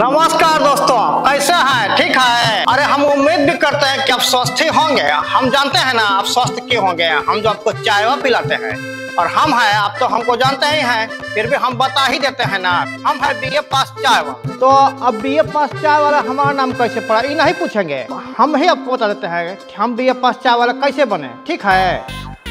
नमस्कार दोस्तों, कैसे हैं? ठीक है? अरे, हम उम्मीद भी करते हैं कि आप स्वस्थ ही होंगे। हम जानते हैं ना, आप स्वस्थ क्यों होंगे? हम जो आपको चाय पिलाते हैं। और हम हैं, आप तो हमको जानते ही हैं। फिर भी हम बता ही देते हैं ना, हम है बी ए पास चाय वाला। तो अब बी ए पास चाय वाला हमारा नाम कैसे पड़ा, ये नहीं पूछेंगे। हम ही आपको बता देते हैं कि हम बी ए पास चाय वाला कैसे बने, ठीक है?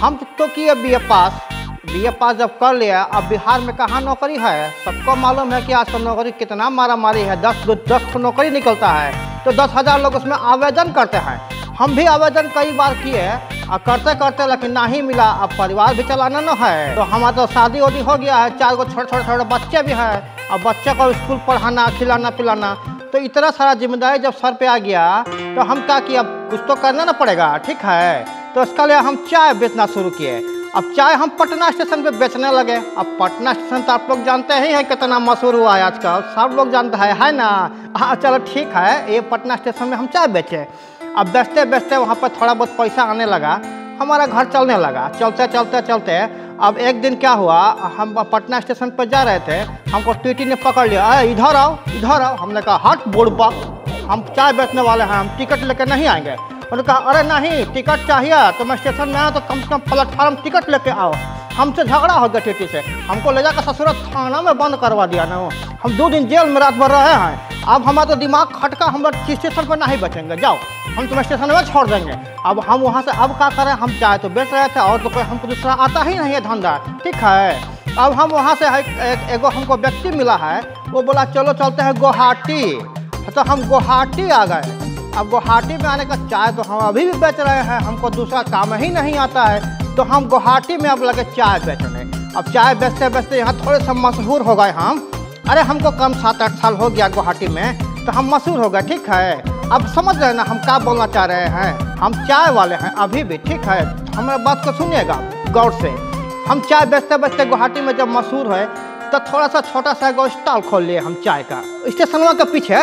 हम तो किए बी ए पास बी ए पास जब कर लिया, अब बिहार में कहाँ नौकरी है? सबको मालूम है कि आजकल नौकरी कितना मारा मारी है। दस दस नौकरी निकलता है तो दस हज़ार लोग उसमें आवेदन करते हैं। हम भी आवेदन कई बार किए और करते करते लेकिन ना ही मिला, अब परिवार भी चलाना ना है। तो हमारा तो शादी वादी हो गया है, चार गो छोटे छोटे छोटे बच्चे भी हैं और बच्चे को स्कूल पढ़ाना, खिलाना पिलाना तो इतना सारा ज़िम्मेदारी जब सर पे आ गया तो हम क्या किया कुछ तो करना ना पड़ेगा, ठीक है? तो इसका लिए हम चाय बेचना शुरू किए। अब चाय हम पटना स्टेशन पे बेचने लगे, अब पटना स्टेशन तो आप लोग जानते ही हैं कितना मशहूर हुआ है आजकल। सब लोग जानते हैं, है ना? हाँ चलो ठीक है, ये पटना स्टेशन में हम चाय बेचे। अब बेचते बेचते वहाँ पर थोड़ा बहुत पैसा आने लगा, हमारा घर चलने लगा। चलते चलते चलते, अब एक दिन क्या हुआ, हम पटना स्टेशन पर जा रहे थे, हमको टीटी ने पकड़ लिया, अरे, इधर आओ इधर आओ। हमने कहा, हट बोर्ड हम चाय बेचने वाले हैं, हम टिकट लेकर नहीं आएँगे। उन्होंने कहा अरे नहीं, टिकट चाहिए तो मैं स्टेशन में आया तो कम से कम प्लेटफार्म टिकट लेके आओ। हमसे झगड़ा हो गया टीटी से। हमको ले जाकर ससुर थाना में बंद करवा दिया ना हम दो दिन जेल में रात भर रहे हैं। अब हमारा तो दिमाग खटका, हम स्टेशन पर नहीं बचेंगे। जाओ, हम तुम्हें स्टेशन में छोड़ देंगे। अब हम वहाँ से, अब क्या करें? हम चाय तो बेच रहे थे और तो कोई हमको दूसरा आता ही नहीं है धंधा। ठीक है? अब हम वहाँ से एक, एगो हमको व्यक्ति मिला है। वो बोला, चलो चलते हैं गुवाहाटी। तो हम गुवाहाटी आ गए। अब गुवाहाटी में आने का चाय तो हम अभी भी बेच रहे हैं, हमको दूसरा काम ही नहीं आता है। तो हम गुवाहाटी में अब लगे चाय बेचने। अब चाय बेचते बेचते यहाँ थोड़े से मशहूर हो गए हम। अरे हमको कम सात आठ साल हो गया गुवाहाटी में तो हम मशहूर हो गए, ठीक है? अब समझ रहे ना हम क्या बोलना चाह रहे हैं। हम चाय वाले हैं अभी भी, ठीक है? हमारे बात को सुनिएगा, गौर से। हम चाय बेचते बेचते गुवाहाटी में जब मशहूर है तो थोड़ा सा छोटा सा एगो स्टॉल खोल लिए हम चाय का। स्टेशनवा के पीछे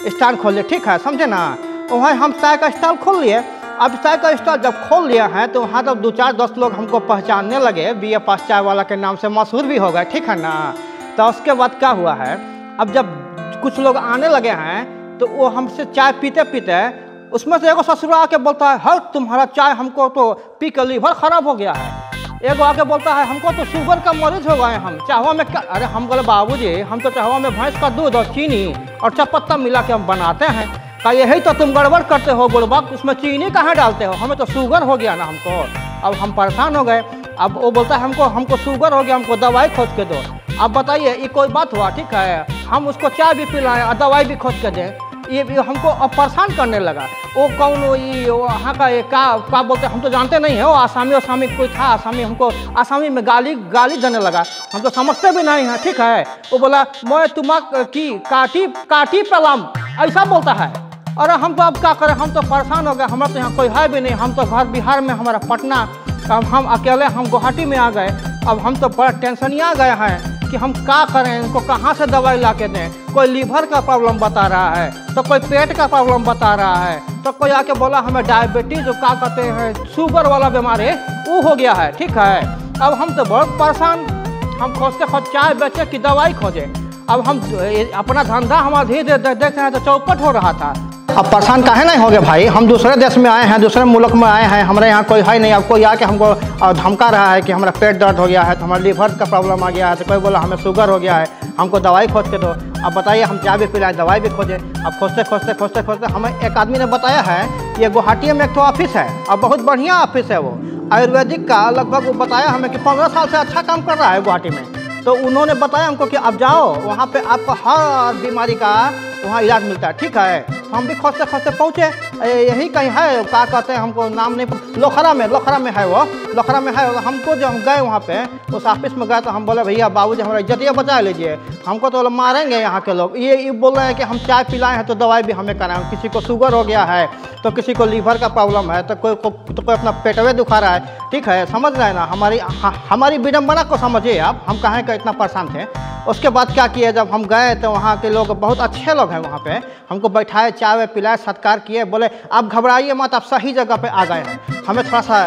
स्टॉल खोल लिए ठीक है, समझे ना? वहाँ हम चाय का स्टॉल खोल लिए। अब चाय का स्टॉल जब खोल लिया है तो वहाँ तब दो चार दस लोग हमको पहचानने लगे। बी ए पास चाय वाला के नाम से मशहूर भी हो गए, ठीक है ना? तो उसके बाद क्या हुआ है? अब जब कुछ लोग आने लगे हैं तो वो हमसे चाय पीते पीते उसमें से एगो ससुरा आके बोलता है, हर तुम्हारा चाय हमको तो पी कर लीवर खराब हो गया है। एगो आके बोलता है, हमको तो शुगर का मरीज़ हो गए हम। चाहवा में क्या अरे, हम बोले, बाबूजी, हम तो चाहवा में भैंस का दूध और चीनी और चपत्ता मिला के हम बनाते हैं। का यही तो तुम गड़बड़ करते हो बुड़बक उसमें चीनी कहाँ डालते हो? हमें तो शुगर हो गया ना हमको। अब हम परेशान हो गए। अब वो बोलता है, हमको हमको शुगर हो गया, हमको दवाई खोज के दो। अब बताइए, ये कोई बात हुआ? ठीक है। हम उसको चाय भी पिलाएँ और दवाई भी खोज के दें। ये हमको अब परेशान करने लगा। वो कौन वो ये वहाँ का ये का क्या बोलते हम तो जानते नहीं है। वो आसामी आसामी कोई था? आसामी हमको, आसामी में गाली गाली देने लगा। हम तो समझते भी नहीं हैं, ठीक है? वो बोला, मैं तुम्हाक की काटी काटी पलम। ऐसा बोलता है। अरे हम तो अब क्या करें? हम तो परेशान हो गए। हमारा तो यहाँ कोई है भी नहीं। हम तो घर बिहार में, हमारा पटना हम अकेले, हम गुवाहाटी में आ गए। अब हम तो बड़ा टेंशन आ गए हैं। कि हम क्या करें, इनको कहाँ से दवाई ला के दें? कोई लीवर का प्रॉब्लम बता रहा है तो कोई पेट का प्रॉब्लम बता रहा है तो कोई आके बोला, हमें डायबिटीज़ क्या कहते हैं शुगर वाला बीमारी, वो हो गया है। ठीक है? अब हम तो बहुत परेशान। हम खोजते खोज, चाय बेचे कि दवाई खोजें। अब हम अपना धंधा हमारा धीरे धीरे देख रहे हैं तो चौपट हो रहा था। अब परेशान काहे नहीं हो गए भाई? हम दूसरे देश में आए हैं, दूसरे मुल्क में आए हैं, हमारे यहाँ कोई है नहीं। अब कोई आके हमको धमका रहा है कि हमारा पेट दर्द हो गया है तो हमारा लीवर का प्रॉब्लम आ गया है तो कोई बोला हमें शुगर हो गया है, हमको दवाई खोज के दो। अब बताइए, हम चाय भी पिलाएँ, दवाई भी खोजें। अब खोजते खोजते खोजते खोजते हमें एक आदमी ने बताया है, ये गुवाहाटी में एक तो ऑफ़िस है और बहुत बढ़िया ऑफ़िस है वो। आयुर्वेदिक का लगभग वो बताया हमें कि पंद्रह साल से अच्छा काम कर रहा है गुवाहाटी में। तो उन्होंने बताया हमको कि अब जाओ, वहाँ पर आपको हर बीमारी का वहाँ इलाज मिलता है, ठीक है? हम भी खोजते खोजते पहुँचे। यही कहीं है क्या कहते हैं हमको नाम नहीं लोखरा में लोखरा में है वो। लोखरा में है हमको जो हम गए वहाँ पे उस ऑफ़िस में गए तो हम बोले भैया बाबू जी हमारा इज़्ज़त बचा लीजिए। हमको तो मारेंगे यहाँ के लोग। ये ये बोल रहे हैं कि हम चाय पिलाए हैं तो दवाई भी हमें कराएँ। किसी को शुगर हो गया है तो किसी को लीवर का प्रॉब्लम है तो कोई को, तो कोई अपना पेटवे दुखा रहा है। ठीक है समझ रहे हैं ना? हमारी हमारी विडम्बना को समझिए आप। हम कहें का इतना परेशान थे? उसके बाद क्या किए जब हम गए तो वहाँ के लोग बहुत अच्छे लोग हैं वहाँ पे। हमको बैठाए चाय पिलाए, सत्कार किए, बोले, आप घबराइए मत, आप सही जगह पे आ गए हैं। हमें थोड़ा सा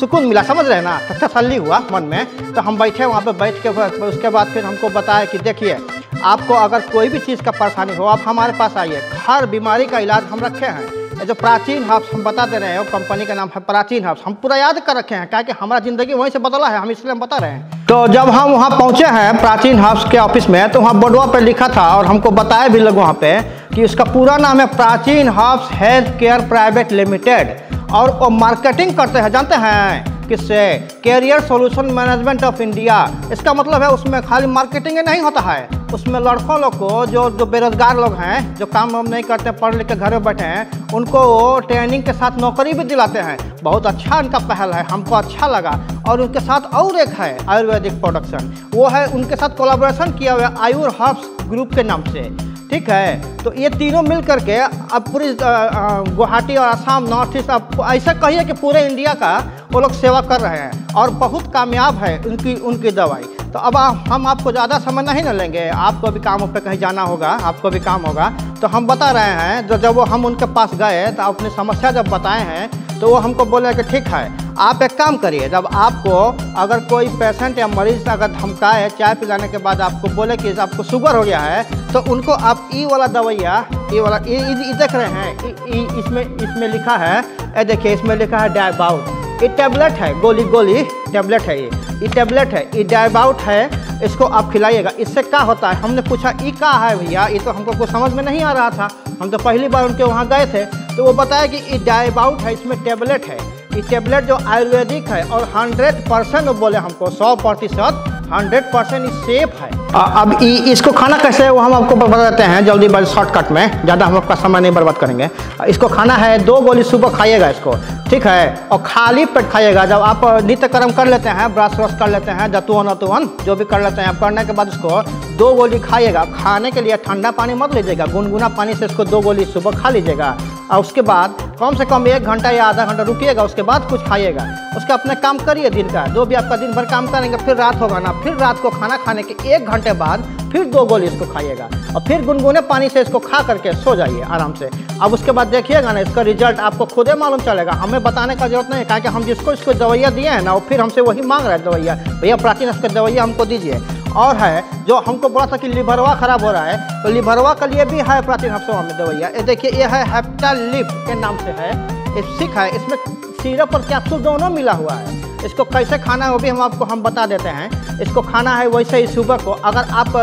सुकून मिला, समझ रहे ना? तसली हुआ मन में। तो हम बैठे वहाँ पे, बैठ के उसके बाद फिर हमको बताया कि, देखिए, आपको अगर कोई भी चीज़ का परेशानी हो, आप हमारे पास आइए। हर बीमारी का इलाज हम रखे हैं। जो प्राचीन हब्स हम बता दे रहे हैं कंपनी का नाम है प्राचीन हब्स हम पूरा याद कर रखे हैं क्या हमारा ज़िंदगी वहीं से बदला है, हम इसलिए हम बता रहे हैं। तो जब हम वहाँ पहुँचे हैं प्राचीन हब्स के ऑफ़िस में तो वहाँ बोर्डवा पर लिखा था, और हमको बताया भी लोग वहाँ पे, कि इसका पूरा नाम है Prachin herbs health care private limited. और वो मार्केटिंग करते हैं, जानते हैं किससे? Career solution management of India. इसका मतलब है उसमें खाली मार्केटिंग नहीं होता है। उसमें लड़कों लोग को, जो जो बेरोजगार लोग हैं, जो काम वाम नहीं करते, पढ़ लिख के घर में बैठे हैं, उनको वो ट्रेनिंग के साथ नौकरी भी दिलाते हैं। बहुत अच्छा इनका पहल है, हमको अच्छा लगा। और उनके साथ और एक है, आयुर्वेदिक प्रोडक्शन वो है, उनके साथ कोलाबोरेशन किया हुआ आयुर हर्ब्स ग्रुप के नाम से। ठीक है? तो ये तीनों मिल करके अब पूरी गुवाहाटी और आसाम नॉर्थ ईस्ट अब ऐसा कहिए कि पूरे इंडिया का वो लोग सेवा कर रहे हैं। और बहुत कामयाब है उनकी उनकी दवाई। तो अब आ, हम आपको ज़्यादा समय नहीं ना लेंगे। आपको भी काम पे कहीं जाना होगा आपको भी काम होगा। तो हम बता रहे हैं जो जब वो हम उनके पास गए तो अपनी समस्या जब बताए हैं तो वो हमको बोले कि ठीक है आप एक काम करिए जब आपको अगर कोई पेशेंट या मरीज़ अगर धमकाए चाय पिलाने के बाद आपको बोले कि आपको शुगर हो गया है तो उनको आप ई वाला दवाइया ई वाला ई देख रहे हैं इसमें इसमें लिखा है ये देखिए इसमें लिखा है डायबाउट ये टैबलेट है गोली गोली टैबलेट है ये। ये टैबलेट है ये डायबाउट है इसको आप खिलाइएगा। इससे क्या होता है? हमने पूछा ये क्या है भैया? ये तो हमको कुछ समझ में नहीं आ रहा था। हम तो पहली बार उनके वहाँ गए थे तो वो बताया कि ये डायबाउट है इसमें टैबलेट है। ये टैबलेट जो आयुर्वेदिक है और हंड्रेड परसेंट बोले हमको सौ प्रतिशत हंड्रेड परसेंट सेफ़ है। आ, अब इ, इसको खाना कैसे है वो हम आपको बता देते हैं जल्दी बस शॉर्टकट में ज़्यादा हम आपका समय नहीं बर्बाद करेंगे। इसको खाना है दो गोली सुबह खाइएगा इसको। ठीक है? और खाली पेट खाइएगा। जब आप नित्य कर्म कर लेते हैं, ब्रश व्रश कर लेते हैं जतुअन अतुअन जो भी कर लेते हैं करने के बाद उसको दो गोली खाइएगा। खाने के लिए ठंडा पानी मत लीजिएगा, गुनगुना पानी से इसको दो गोली सुबह खा लीजिएगा। और उसके बाद कम से कम एक घंटा या आधा घंटा रुकिएगा, उसके बाद कुछ खाइएगा। उसके अपने काम करिए दिन का। जो भी आपका दिन भर काम करेंगे, फिर रात होगा ना, फिर रात को खाना खाने के एक घंटे बाद फिर दो गोली इसको खाइएगा। और फिर गुनगुने पानी से इसको खा करके सो जाइए आराम से। अब उसके बाद देखिएगा ना, इसका रिज़ल्ट आपको खुद ही मालूम चलेगा। हमें बताने का ज़रूरत नहीं है कि हम जिसको इसको दवाइयाँ दिए हैं ना, वो फिर हमसे वही मांग रहे हैं दवाइयाँ। भैया प्राचीन इसका दवाइयाँ हमको दीजिए। और है, जो हमको बोला था कि लिवरवा खराब हो रहा है तो लिवरवा के लिए भी है प्राचीन हफ्सों में दवाइया ये देखिए, ये है हेप्टालिप के नाम से है। ये सिख है, इसमें सीरप और कैप्सूल दोनों मिला हुआ है। इसको कैसे खाना है वो भी हम आपको, हम बता देते हैं। इसको खाना है वैसे ही सुबह को, अगर आप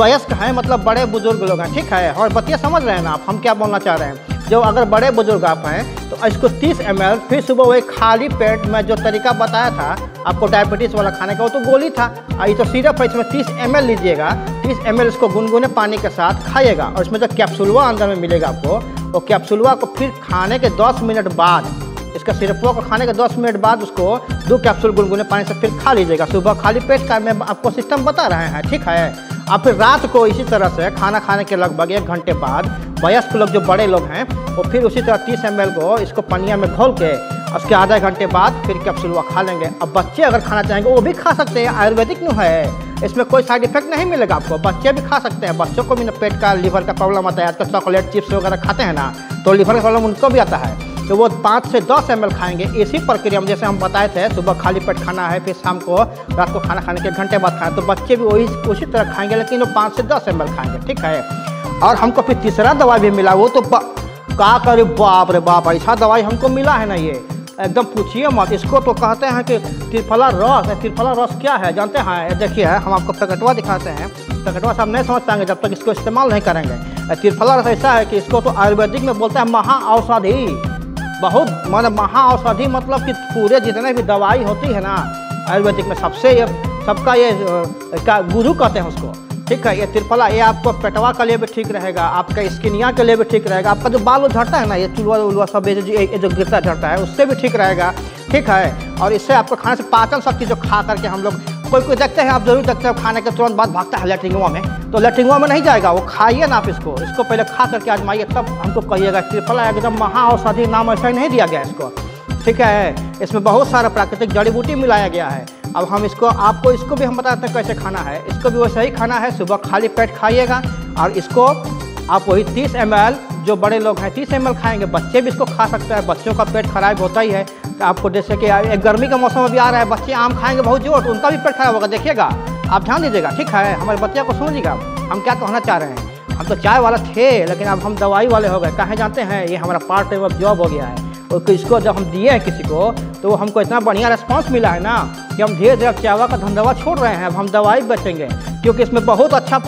वयस्क हैं मतलब बड़े बुज़ुर्ग लोग हैं, ठीक है, और बतिया समझ रहे हैं ना आप, हम क्या बोलना चाह रहे हैं? जो अगर बड़े बुज़ुर्ग आप हैं तो इसको 30 एम फिर सुबह वही खाली पेट में जो तरीका बताया था, आपको डायबिटीज़ वाला खाने का, वो तो गोली था। और ये तो सिरप है इसमें 30 एम लीजिएगा। 30 एम इसको गुनगुने पानी के साथ खाइएगा और इसमें जो कैप्सूलवा अंदर में मिलेगा आपको, वो कैप्सूलवा को फिर खाने के 10 मिनट बाद, इसका सिरपुआ को खाने के 10 मिनट बाद उसको दो कैप्सूल गुनगुने पानी से फिर खा लीजिएगा। सुबह खाली पेट का मैं आपको सिस्टम बता रहे हैं, ठीक है? और फिर रात को इसी तरह से खाना खाने के लगभग एक घंटे बाद वयस्क लोग, जो बड़े लोग हैं, वो फिर उसी तरह तीस एम को इसको पनिया में घोल के उसके आधे घंटे बाद फिर कैप्सूल खा लेंगे। अब बच्चे अगर खाना चाहेंगे, वो भी खा सकते हैं। आयुर्वेदिक नु है? इसमें कोई साइड इफ़ेक्ट नहीं मिलेगा आपको। बच्चे भी खा सकते हैं। बच्चों को भी ना पेट का, लीवर का प्रॉब्लम आता है। आजकल चॉकलेट चिप्स वगैरह खाते हैं ना तो लीवर का प्रॉब्लम उनको भी आता है। तो वो पाँच से दस एम खाएँगे। इसी प्रक्रिया में जैसे हम बताए थे, सुबह खाली पेट खाना है, फिर शाम को रात को खाना खाने के घंटे बाद खाएँ तो बच्चे भी वही, उसी तरह खाएँगे, लेकिन वो पाँच से दस एम खाएँगे, ठीक है? और हमको फिर तीसरा दवाई भी मिला, वो तो का करे बाप रे बाप, ऐसा दवाई हमको मिला है ना ये? एकदम पूछिए मत, इसको तो कहते हैं कि त्रिफला रस है त्रिफला रस क्या है, जानते हैं? देखिए, हम आपको प्रकटवा दिखाते हैं। पैकेटवा से हम नहीं समझ पाएँगे जब तक इसको इस्तेमाल नहीं करेंगे। त्रिफला रस ऐसा है कि इसको तो आयुर्वेदिक में बोलते हैं महा औषधि बहुत मान महा औषधि मतलब कि पूरे जितने भी दवाई होती है ना, आयुर्वेदिक में सबसे ये, सबका ये का गुरु कहते हैं उसको। ठीक है, ये त्रिफला, ये आपको पेटवा के लिए भी ठीक रहेगा, आपका स्किनिया के लिए भी ठीक रहेगा, आपका जो बाल झड़ता है ना, ये चुलवा उलवा सब, ये जो गिरता झड़ता है, उससे भी ठीक रहेगा। ठीक है, और इससे आपको खाने से पाचन शक्ति जो खा करके हम लोग कोई कोई देखते हैं, आप ज़रूर देखते हैं खाने के तुरंत बाद भागता है लेटरिंगवा में। तो लेटरिंगवा में नहीं जाएगा, वो खाइए ना आप इसको। इसको पहले खा करके आजमाइए, तब हमको कहिएगा त्रिफला एकदम महा औषधि नाम ऐसा ही नहीं दिया गया इसको। ठीक है, इसमें बहुत सारा प्राकृतिक जड़ी बूटी मिलाया गया है। अब हम इसको, आपको इसको भी हम बताते हैं कैसे खाना है। इसको भी वैसे ही खाना है, सुबह खाली पेट खाइएगा, और इसको आप वही तीस एम जो बड़े लोग हैं, तीस एम खाएँगे, बच्चे भी इसको खा सकते हैं। बच्चों का पेट खराब होता ही है आपको जैसे कि एक गर्मी का मौसम अभी आ रहा है, बच्चे आम खाएँगे, बहुत ज़ोर तो उनका भी पेट खराब होगा, देखिएगा, आप ध्यान दीजिएगा, ठीक है, हमारे बच्चे को सुनिएगा हम क्या कहना चाह रहे हैं? हम तो चाय वाला थे, लेकिन अब हम दवाई वाले हो गए, कहे जानते हैं? ये हमारा पार्ट टाइम अब जॉब हो गया है, और इसको जब हम दिए हैं किसी को तो हमको इतना बढ़िया रिस्पांस मिला है ना, कि हम धीरे धीरे चावा का धंधवा छोड़ रहे हैं, अब हम दवाई बेचेंगे, क्योंकि इसमें बहुत अच्छा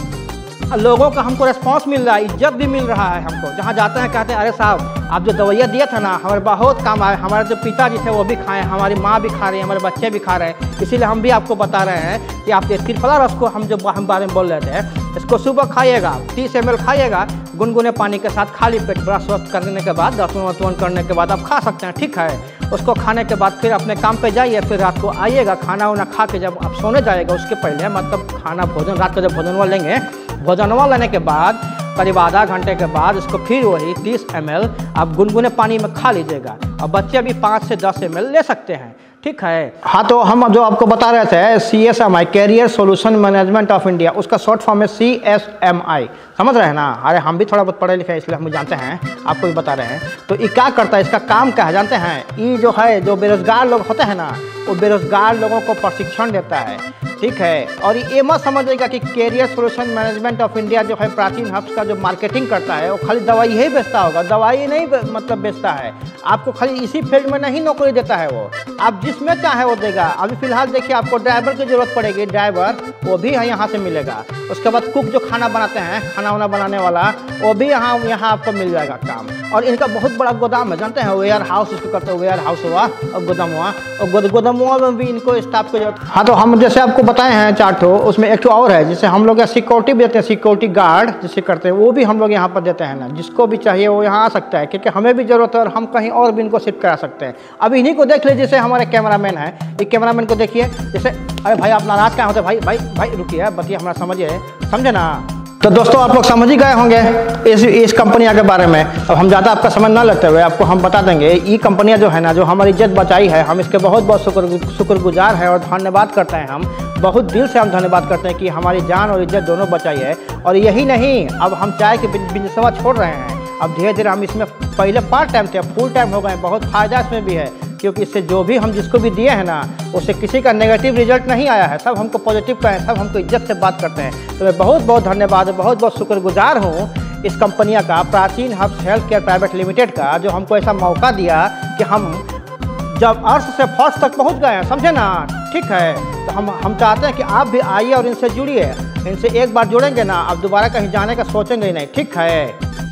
लोगों का हमको रिस्पांस मिल रहा है, इज़्ज़त भी मिल रहा है हमको। जहाँ जाते हैं, कहते हैं, अरे साहब, आप जो दवाइयाँ दिए थे ना, हमारे बहुत काम आए हमारे जो पिताजी थे वो भी खाए हमारी माँ भी खा रही है, हमारे बच्चे भी खा रहे हैं। इसीलिए हम भी आपको बता रहे हैं कि आप त्रिफला रस को हम जो हम बारे में बोल रहे थे, इसको सुबह खाइएगा, तीस एम खाइएगा, गुनगुने पानी के साथ खाली पेट ब्रश स्वस्थ करने के बाद दर्शन वर्तवन करने के बाद आप खा सकते हैं, ठीक है? उसको खाने के बाद फिर अपने काम पे जाइए, फिर रात को आइएगा, खाना वाना खा के जब आप सोने जाएगा उसके पहले मतलब खाना, भोजन, रात को जब भोजनवा लेंगे भोजनवा लेने के बाद, करीब आधा घंटे के बाद इसको फिर वही 30 एम आप गुनगुने पानी में खा लीजिएगा। और बच्चे भी पाँच से दस एम ले सकते हैं। ठीक है? हाँ तो हम जो आपको बता रहे थे C S M I career solution management of India उसका शॉर्ट फॉर्म है सी एस एम आई समझ रहे हैं ना? अरे, हम भी थोड़ा बहुत पढ़े लिखे हैं, इसलिए हम जानते हैं, आपको भी बता रहे हैं। तो ये क्या करता है? इसका काम क्या है? जानते हैं? ये जो है, जो बेरोजगार लोग होते हैं ना वो बेरोजगार लोगों को प्रशिक्षण देता है। ठीक है? और ये मत समझिएगा कि career solution management of India जो है प्राचीन हब्स का जो मार्केटिंग करता है, वो खाली दवाई ही बेचता होगा। दवाई नहीं मतलब बेचता है। आपको खाली इसी फ़ील्ड में नहीं नौकरी देता है वो। आप जिसमें चाहे वो देगा। अभी फ़िलहाल देखिए आपको ड्राइवर की ज़रूरत पड़ेगी। ड्राइवर वो भी यहाँ से मिलेगा। उसके बाद कुक जो खाना बनाते हैं, खाना वाना बनाने वाला, वो भी यहाँ यहाँ आपको मिल जाएगा काम। और इनका बहुत बड़ा गोदाम है। जानते हैं वेयर हाउस करते हैं वेयर हाउस हुआ, और गोदाम हुआ, और गोदाम में भी इनको स्टाफ की ज़रूरत हाँ तो हम जैसे आपको बताए हैं चार ठो उसमें एक और है, जिसे हम लोग यहाँ सिक्योरिटी भी देते हैं सिक्योरिटी गार्ड जिसे करते हैं, वो भी हम लोग यहाँ पर देते हैं ना, जिसको भी चाहिए वो यहाँ आ सकता है, क्योंकि हमें भी ज़रूरत है और हम कहीं और भी इनको शिफ्ट करा सकते हैं। अब इन्हीं को देख लीजिए, जैसे हमारे कैमरामैन है एक कैमरामैन को देखिए, जैसे, अरे भाई, आप नाराज़ क्या होते भाई भाई भाई, रुकिए, बतिए, हमारा समझिए, समझे ना। तो दोस्तों, आप लोग समझ ही गए होंगे इस इस कंपनियाँ के बारे में। अब हम ज़्यादा आपका समझ ना लेते हुए आपको हम बता देंगे, ये कंपनियाँ जो है ना, जो हमारी इज़्ज़त बचाई है, हम इसके बहुत बहुत शुक्र, शुक्रगुजार हैं और धन्यवाद करते हैं हम। बहुत दिल से हम धन्यवाद करते हैं कि हमारी जान और इज़्ज़त दोनों बचाई है। और यही नहीं, अब हम चाय के बिजनेसवा छोड़ रहे हैं। अब धीरे धीरे हम इसमें पहले पार्ट टाइम थे फुल टाइम हो गए बहुत फ़ायदा इसमें भी है। क्योंकि इससे जो भी हम जिसको भी दिए हैं ना, उससे किसी का नेगेटिव रिज़ल्ट नहीं आया है। सब हमको पॉजिटिव का है सब हमको इज़्ज़त से बात करते हैं। तो मैं बहुत बहुत धन्यवाद, बहुत बहुत शुक्रगुजार हूँ इस कंपनिया का, Prachin herbs health care private limited का, जो हमको ऐसा मौका दिया कि हम जब अर्थ से फ़र्स्ट तक पहुँच गए हैं, समझे ना? ठीक है? तो हम हम चाहते हैं कि आप भी आइए और इनसे जुड़िए। इनसे एक बार जुड़ेंगे ना, आप दोबारा कहीं जाने का सोचेंगे ही नहीं। ठीक है?